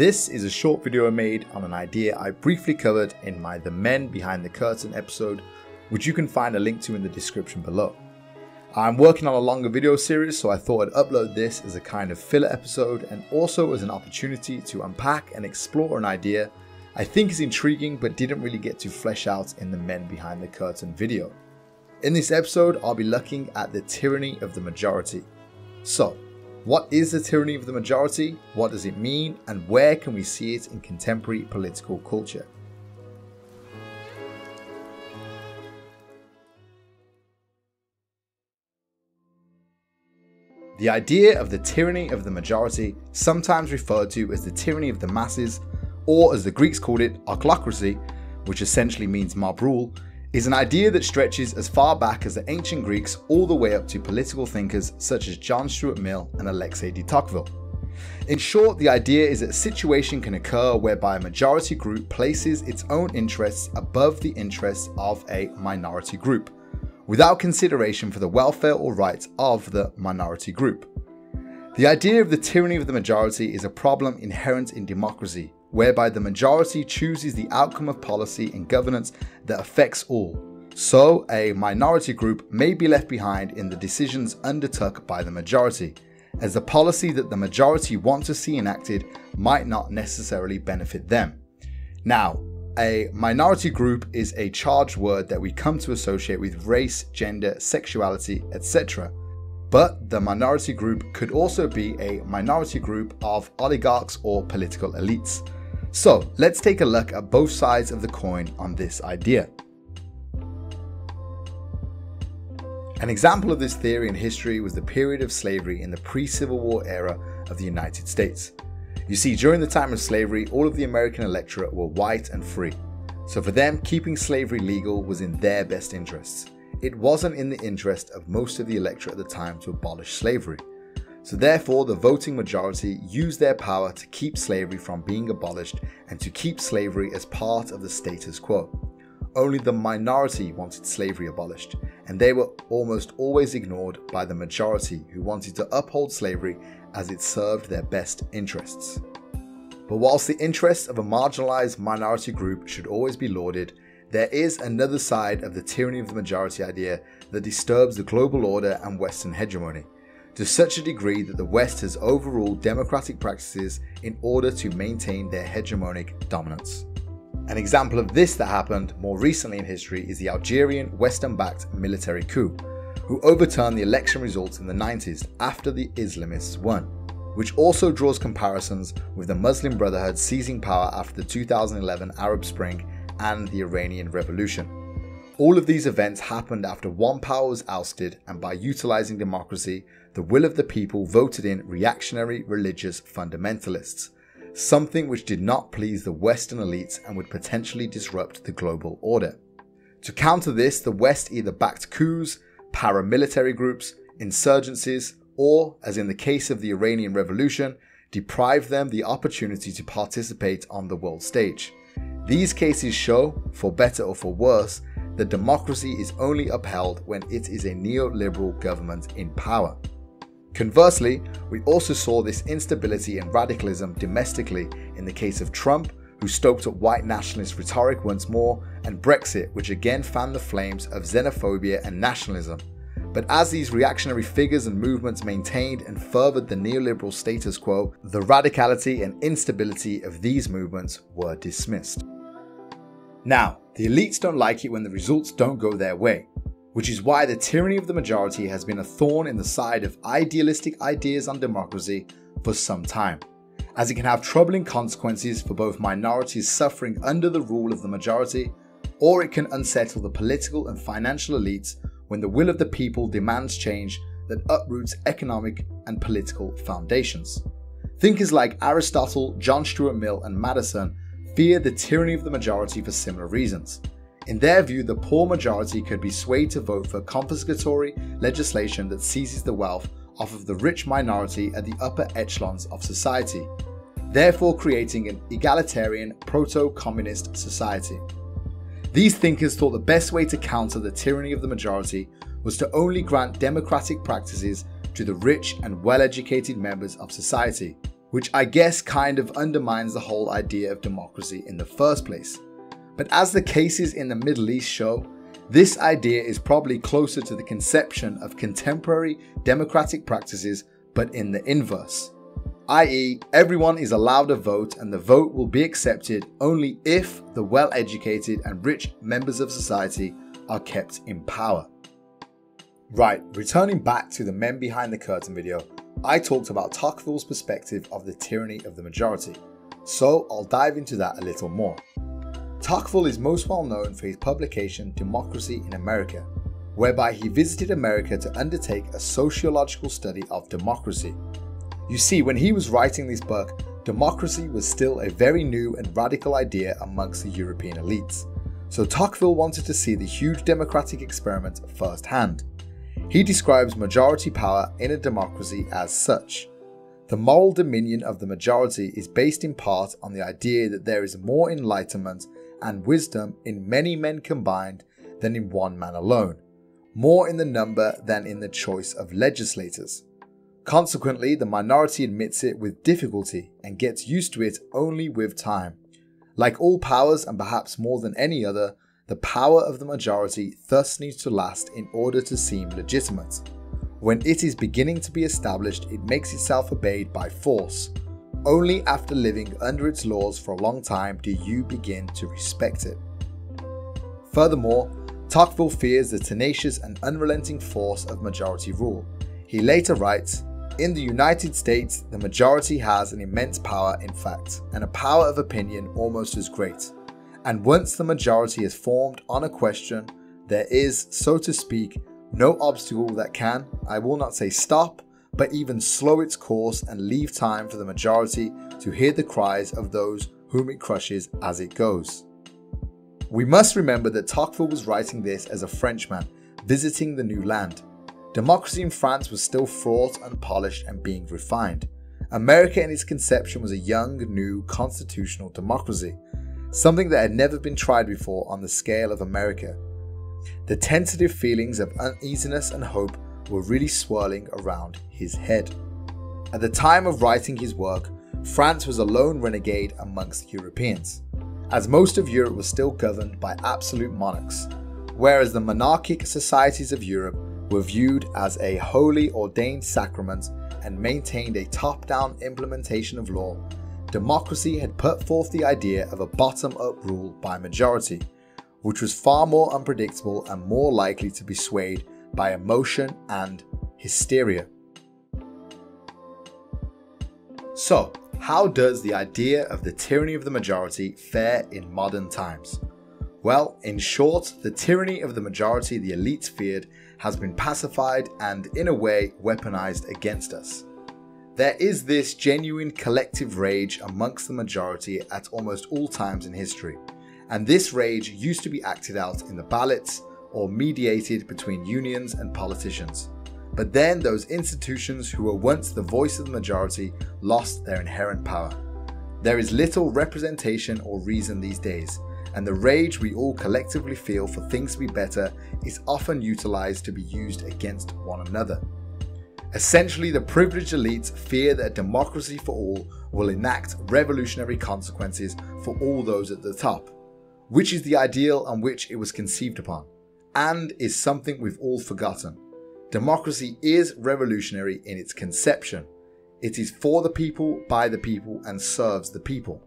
This is a short video I made on an idea I briefly covered in my The Men Behind the Curtain episode, which you can find a link to in the description below. I'm working on a longer video series, so I thought I'd upload this as a kind of filler episode and also as an opportunity to unpack and explore an idea I think is intriguing but didn't really get to flesh out in the Men Behind the Curtain video. In this episode, I'll be looking at the tyranny of the majority. So, what is the tyranny of the majority? What does it mean? And where can we see it in contemporary political culture? The idea of the tyranny of the majority, sometimes referred to as the tyranny of the masses, or as the Greeks called it, aristocracy, which essentially means mob rule, is an idea that stretches as far back as the ancient Greeks all the way up to political thinkers such as John Stuart Mill and Alexis de Tocqueville. In short, the idea is that a situation can occur whereby a majority group places its own interests above the interests of a minority group, without consideration for the welfare or rights of the minority group. The idea of the tyranny of the majority is a problem inherent in democracy, whereby the majority chooses the outcome of policy and governance that affects all. So, a minority group may be left behind in the decisions undertook by the majority, as the policy that the majority want to see enacted might not necessarily benefit them. Now, a minority group is a charged word that we come to associate with race, gender, sexuality, etc. But the minority group could also be a minority group of oligarchs or political elites. So let's take a look at both sides of the coin on this idea. An example of this theory in history was the period of slavery in the pre-Civil War era of the United States. You see, during the time of slavery, all of the American electorate were white and free. So for them, keeping slavery legal was in their best interests. It wasn't in the interest of most of the electorate at the time to abolish slavery. So therefore, the voting majority used their power to keep slavery from being abolished and to keep slavery as part of the status quo. Only the minority wanted slavery abolished, and they were almost always ignored by the majority who wanted to uphold slavery as it served their best interests. But whilst the interests of a marginalized minority group should always be lauded, there is another side of the tyranny of the majority idea that disturbs the global order and Western hegemony to such a degree that the West has overruled democratic practices in order to maintain their hegemonic dominance. An example of this that happened more recently in history is the Algerian Western backed military coup, who overturned the election results in the 90s after the Islamists won, which also draws comparisons with the Muslim Brotherhood seizing power after the 2011 Arab Spring and the Iranian Revolution. All of these events happened after one power was ousted, and by utilizing democracy, the will of the people voted in reactionary religious fundamentalists, something which did not please the Western elites and would potentially disrupt the global order. To counter this, the West either backed coups, paramilitary groups, insurgencies, or, as in the case of the Iranian Revolution, deprived them the opportunity to participate on the world stage. These cases show, for better or for worse, that democracy is only upheld when it is a neoliberal government in power. Conversely, we also saw this instability and radicalism domestically in the case of Trump, who stoked up white nationalist rhetoric once more, and Brexit, which again fanned the flames of xenophobia and nationalism. But as these reactionary figures and movements maintained and furthered the neoliberal status quo, the radicality and instability of these movements were dismissed. Now, the elites don't like it when the results don't go their way, which is why the tyranny of the majority has been a thorn in the side of idealistic ideas on democracy for some time, as it can have troubling consequences for both minorities suffering under the rule of the majority, or it can unsettle the political and financial elites when the will of the people demands change that uproots economic and political foundations. Thinkers like Aristotle, John Stuart Mill, and Madison fear the tyranny of the majority for similar reasons. In their view, the poor majority could be swayed to vote for confiscatory legislation that seizes the wealth off of the rich minority at the upper echelons of society, therefore creating an egalitarian proto-communist society. These thinkers thought the best way to counter the tyranny of the majority was to only grant democratic practices to the rich and well-educated members of society, which I guess kind of undermines the whole idea of democracy in the first place. But as the cases in the Middle East show, this idea is probably closer to the conception of contemporary democratic practices, but in the inverse. I.e., everyone is allowed a vote and the vote will be accepted only if the well educated and rich members of society are kept in power. Right, returning back to the Men Behind the Curtain video, I talked about Tocqueville's perspective of the tyranny of the majority, so I'll dive into that a little more. Tocqueville is most well known for his publication Democracy in America, whereby he visited America to undertake a sociological study of democracy. You see, when he was writing this book, democracy was still a very new and radical idea amongst the European elites. So Tocqueville wanted to see the huge democratic experiment firsthand. He describes majority power in a democracy as such. The moral dominion of the majority is based in part on the idea that there is more enlightenment and wisdom in many men combined than in one man alone, more in the number than in the choice of legislators. Consequently, the minority admits it with difficulty and gets used to it only with time. Like all powers, and perhaps more than any other, the power of the majority thus needs to last in order to seem legitimate. When it is beginning to be established, it makes itself obeyed by force, only after living under its laws for a long time do you begin to respect it. Furthermore, Tocqueville fears the tenacious and unrelenting force of majority rule. He later writes, in the United States, the majority has an immense power, in fact, and a power of opinion almost as great. And once the majority is formed on a question, there is, so to speak, no obstacle that can, I will not say stop, but even slow its course and leave time for the majority to hear the cries of those whom it crushes as it goes. We must remember that Tocqueville was writing this as a Frenchman visiting the new land. Democracy in France was still fraught, unpolished, and being refined. America in its conception was a young, new constitutional democracy, something that had never been tried before on the scale of America. The tentative feelings of uneasiness and hope were really swirling around his head. At the time of writing his work, France was a lone renegade amongst Europeans, as most of Europe was still governed by absolute monarchs, whereas the monarchic societies of Europe were viewed as a holy ordained sacrament and maintained a top down implementation of law. Democracy had put forth the idea of a bottom up rule by majority, which was far more unpredictable and more likely to be swayed by emotion and hysteria. So, how does the idea of the tyranny of the majority fare in modern times? Well, in short, the tyranny of the majority the elites feared has been pacified and, in a way, weaponized against us. There is this genuine collective rage amongst the majority at almost all times in history, and this rage used to be acted out in the ballots, or mediated between unions and politicians. But then those institutions who were once the voice of the majority lost their inherent power. There is little representation or reason these days, and the rage we all collectively feel for things to be better is often utilized to be used against one another. Essentially, the privileged elites fear that a democracy for all will enact revolutionary consequences for all those at the top, which is the ideal on which it was conceived upon and is something we've all forgotten. Democracy is revolutionary in its conception. It is for the people, by the people, and serves the people.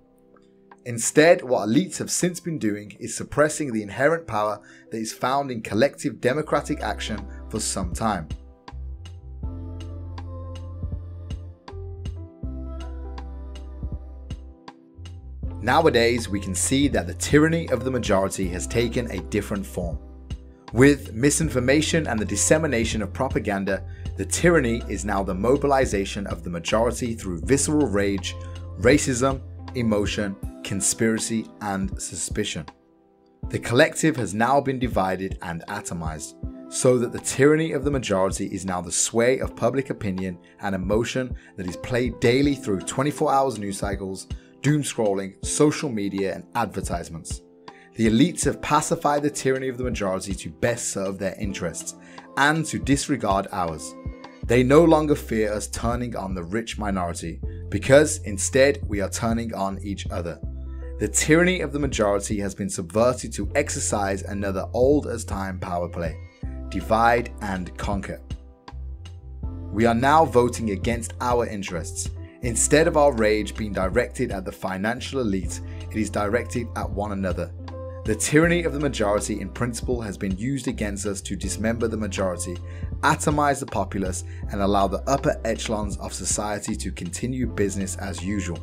Instead, what elites have since been doing is suppressing the inherent power that is found in collective democratic action for some time. Nowadays, we can see that the tyranny of the majority has taken a different form. With misinformation and the dissemination of propaganda, the tyranny is now the mobilization of the majority through visceral rage, racism, emotion, conspiracy, and suspicion. The collective has now been divided and atomized, so that the tyranny of the majority is now the sway of public opinion and emotion that is played daily through 24 hours news cycles, doom scrolling, social media, and advertisements. The elites have pacified the tyranny of the majority to best serve their interests and to disregard ours. They no longer fear us turning on the rich minority, because instead we are turning on each other. The tyranny of the majority has been subverted to exercise another old as time power play divide and conquer. We are now voting against our interests. Instead of our rage being directed at the financial elite, it is directed at one another. The tyranny of the majority in principle has been used against us to dismember the majority, atomize the populace, and allow the upper echelons of society to continue business as usual.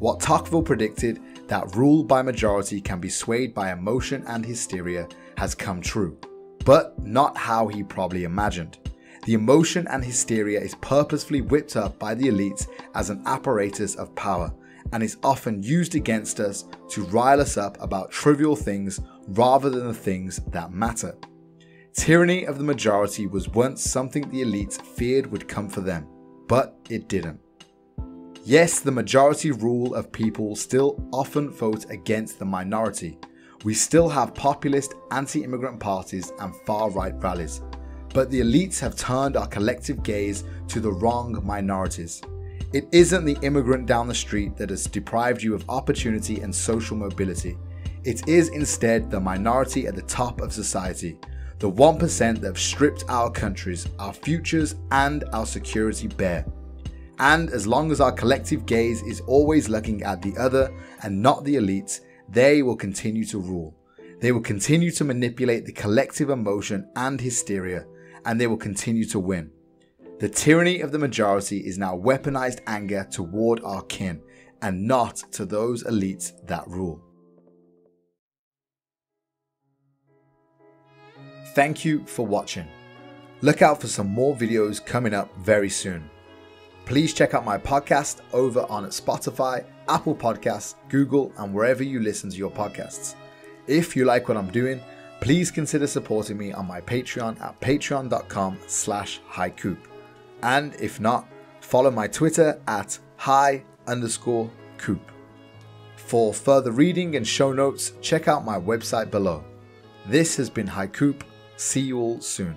What Tocqueville predicted, that rule by majority can be swayed by emotion and hysteria, has come true, but not how he probably imagined. The emotion and hysteria is purposefully whipped up by the elites as an apparatus of power and is often used against us to rile us up about trivial things rather than the things that matter. Tyranny of the majority was once something the elites feared would come for them, but it didn't. Yes, the majority rule of people still often vote against the minority. We still have populist, anti immigrant parties and far right rallies. But the elites have turned our collective gaze to the wrong minorities. It isn't the immigrant down the street that has deprived you of opportunity and social mobility. It is instead the minority at the top of society, the 1% that have stripped our countries, our futures, and our security bare. And as long as our collective gaze is always looking at the other and not the elites, they will continue to rule. They will continue to manipulate the collective emotion and hysteria, and they will continue to win. The tyranny of the majority is now weaponized anger toward our kin and not to those elites that rule. Thank you for watching. Look out for some more videos coming up very soon. Please check out my podcast over on Spotify, Apple Podcasts, Google, and wherever you listen to your podcasts. If you like what I'm doing, please consider supporting me on my Patreon at patreon.com slash haikoup. And if not, follow my Twitter at hai underscore koup. For further reading and show notes, check out my website below. This has been Haikoup. See you all soon.